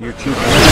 You're too